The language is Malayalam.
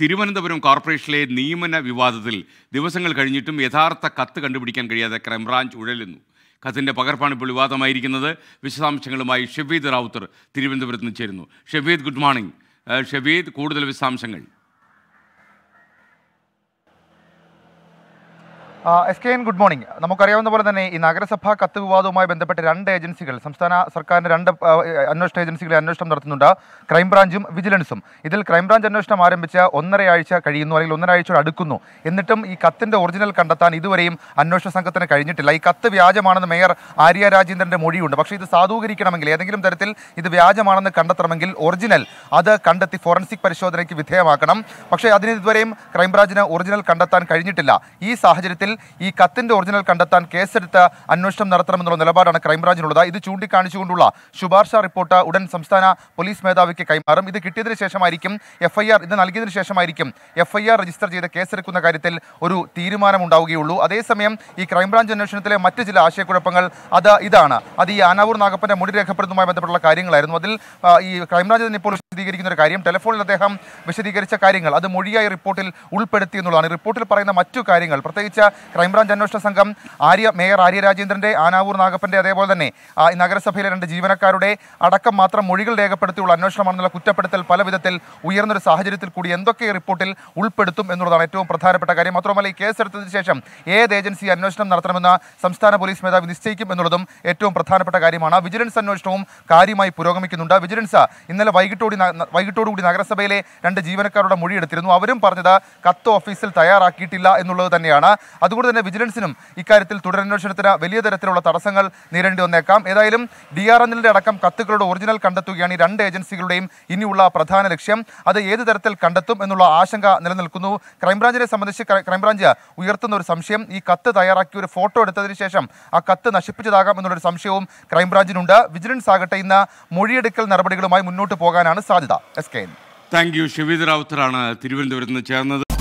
തിരുവനന്തപുരം കോർപ്പറേഷനിലെ നിയമന വിവാദത്തിൽ ദിവസങ്ങൾ കഴിഞ്ഞിട്ടും യഥാർത്ഥ കത്ത് കണ്ടുപിടിക്കാൻ കഴിയാതെ ക്രൈംബ്രാഞ്ച് ഉഴലുന്നു. കത്തിന്റെ പകർപ്പാണ് ഇപ്പോൾ വിവാദമായിരിക്കുന്നത്. വിശദാംശങ്ങളുമായി ഷെഫീദ് റാവുത്തർ തിരുവനന്തപുരത്ത് നിന്ന് ചേരുന്നു. Shefeed good morning. ഷബീദ് കൂടുതൽ വിശദാംശങ്ങൾ. S K N good morning നമുക്കറിയാവുന്ന പോലെ തന്നെ ഈ നഗരസഭാ കത്ത് വിവാദവുമായി ബന്ധപ്പെട്ട് രണ്ട് ഏജൻസികൾ സംസ്ഥാന സർക്കാരിന്റെ രണ്ട് അന്വേഷണ ഏജൻസികളെ അന്വേഷണം നടത്തുന്നുണ്ട്. ക്രൈംബ്രാഞ്ചും വിജിലൻസും. ഇതിൽ ക്രൈംബ്രാഞ്ച് അന്വേഷണം ആരംഭിച്ച ഒന്നരയാഴ്ച കഴിയുന്നു അല്ലെങ്കിൽ ഒന്നരയാഴ്ചയോട് അടുക്കുന്നു. എന്നിട്ടും ഈ കത്തിന്റെ ഒറിജിനൽ കണ്ടെത്താൻ ഇതുവരെയും അന്വേഷണ സംഘത്തിന് കഴിഞ്ഞിട്ടില്ല. ഈ കത്ത് വ്യാജമാണെന്ന് മേയർ ആര്യ രാജേന്ദ്രന്റെ മൊഴിയുണ്ട്. പക്ഷേ ഇത് സാധൂകരിക്കണമെങ്കിൽ ഏതെങ്കിലും തരത്തിൽ ഇത് വ്യാജമാണെന്ന് കണ്ടെത്തണമെങ്കിൽ ഒറിജിനൽ അത് കണ്ടെത്തി ഫോറൻസിക് പരിശോധനയ്ക്ക് വിധേയമാക്കണം. പക്ഷേ അതിന് ഇതുവരെയും ക്രൈംബ്രാഞ്ചിന് ഒറിജിനൽ കണ്ടെത്താൻ കഴിഞ്ഞിട്ടില്ല. ഈ സാഹചര്യത്തിൽ ഈ കത്തിന്റെ ഒറിജിനൽ കണ്ടെത്താൻ കേസെടുത്ത് അന്വേഷണം നടത്തണമെന്നുള്ള നിലപാടാണ് ക്രൈംബ്രാഞ്ചിനുള്ളത് ഇത് ചൂണ്ടിക്കാണിച്ചുകൊണ്ടുള്ള ശുപാർശ റിപ്പോർട്ട് ഉടൻ സംസ്ഥാന പോലീസ് മേധാവിക്ക് കൈമാറും. ഇത് കിട്ടിയതിനു ശേഷമായിരിക്കും എഫ്ഐആർ ഇത് നൽകിയതിനു ശേഷമായിരിക്കും എഫ്ഐആർ രജിസ്റ്റർ ചെയ്ത് കേസെടുക്കുന്ന കാര്യത്തിൽ ഒരു തീരുമാനമുണ്ടാവുകയുള്ളൂ. അതേസമയം ഈ ക്രൈംബ്രാഞ്ച് അന്വേഷണത്തിലെ മറ്റ് ചില ആശയക്കുഴപ്പങ്ങൾ അത് ഇതാണ്. അത് ഈ ആനാവൂർ നാഗപ്പന്റെ മുടി രേഖപ്പെടുത്തുന്നതുമായി ബന്ധപ്പെട്ടുള്ള കാര്യങ്ങളായിരുന്നു. അതിൽ ഈ ക്രൈംബ്രാഞ്ച് തന്നെ ഇപ്പോൾ വിശദീകരിക്കുന്ന ഒരു കാര്യം ടെലിഫോണിൽ അദ്ദേഹം വിശദീകരിച്ച കാര്യങ്ങൾ അത് മൊഴിയായി റിപ്പോർട്ടിൽ ഉൾപ്പെടുത്തി എന്നുള്ളതാണ്. റിപ്പോർട്ടിൽ പറയുന്ന മറ്റു കാര്യങ്ങൾ പ്രത്യേകിച്ച് ക്രൈംബ്രാഞ്ച് അന്വേഷണ സംഘം ആര്യ മേയർ ആര്യ രാജേന്ദ്രന്റെ ആനാവൂർ നാഗപ്പന്റെ അതേപോലെ തന്നെ നഗരസഭയിലെ രണ്ട് ജീവനക്കാരുടെ അടക്കം മാത്രം മൊഴികൾ രേഖപ്പെടുത്തിയുള്ള അന്വേഷണമാണെന്നുള്ള കുറ്റപ്പെടുത്തൽ പല വിധത്തിൽ ഉയർന്നൊരു സാഹചര്യത്തിൽ കൂടി എന്തൊക്കെ റിപ്പോർട്ടിൽ ഉൾപ്പെടുത്തും എന്നുള്ളതാണ് ഏറ്റവും പ്രധാനപ്പെട്ട കാര്യം. മാത്രമല്ല ഈ കേസെടുത്തതിന് ശേഷം ഏത് ഏജൻസി അന്വേഷണം നടത്തണമെന്ന് സംസ്ഥാന പോലീസ് മേധാവി നിശ്ചയിക്കും എന്നുള്ളതും ഏറ്റവും പ്രധാനപ്പെട്ട കാര്യമാണ്. വിജിലൻസ് അന്വേഷണവും കാര്യമായി പുരോഗമിക്കുന്നുണ്ട്. വിജിലൻസ് ഇന്നലെ വൈകിട്ടോടി വൈകിട്ടോടുകൂടി നഗരസഭയിലെ രണ്ട് ജീവനക്കാരുടെ മൊഴിയെടുത്തിരുന്നു. അവരും പറഞ്ഞത് കത്ത് ഓഫീസിൽ തയ്യാറാക്കിയിട്ടില്ല എന്നുള്ളത് തന്നെയാണ്. അതുകൊണ്ട് തന്നെ വിജിലൻസിനും ഇക്കാര്യത്തിൽ തുടരന്വേഷണത്തിന് വലിയ തരത്തിലുള്ള തടസ്സങ്ങൾ നേരിടേണ്ടി വന്നേക്കാം. ഏതായാലും ഡി ആർ എല്ലിന്റെ അടക്കം കത്തുകളുടെ ഒറിജിനൽ കണ്ടെത്തുകയാണ് ഈ രണ്ട് ഏജൻസികളുടെയും ഇനിയുള്ള പ്രധാന ലക്ഷ്യം. അത് ഏത് തരത്തിൽ കണ്ടെത്തും എന്നുള്ള ആശങ്ക നിലനിൽക്കുന്നു. ക്രൈംബ്രാഞ്ചിനെ സംബന്ധിച്ച് ക്രൈ- ക്രൈംബ്രാഞ്ച് ഉയർത്തുന്ന ഒരു സംശയം ഈ കത്ത് തയ്യാറാക്കി ഒരു ഫോട്ടോ എടുത്തതിന് ശേഷം ആ കത്ത് നശിപ്പിച്ചതാകാം എന്നുള്ളൊരു സംശയവും ക്രൈംബ്രാഞ്ചിനുണ്ട്. വിജിലൻസ് ആകട്ടെ ഇന്ന് മൊഴിയെടുക്കൽ നടപടികളുമായി മുന്നോട്ട് പോകാനാണ് സാധ്യത. S K thank you Shefeed റാവുത്തറാണ് തിരുവനന്തപുരത്ത് നിന്ന് ചേർന്നത്.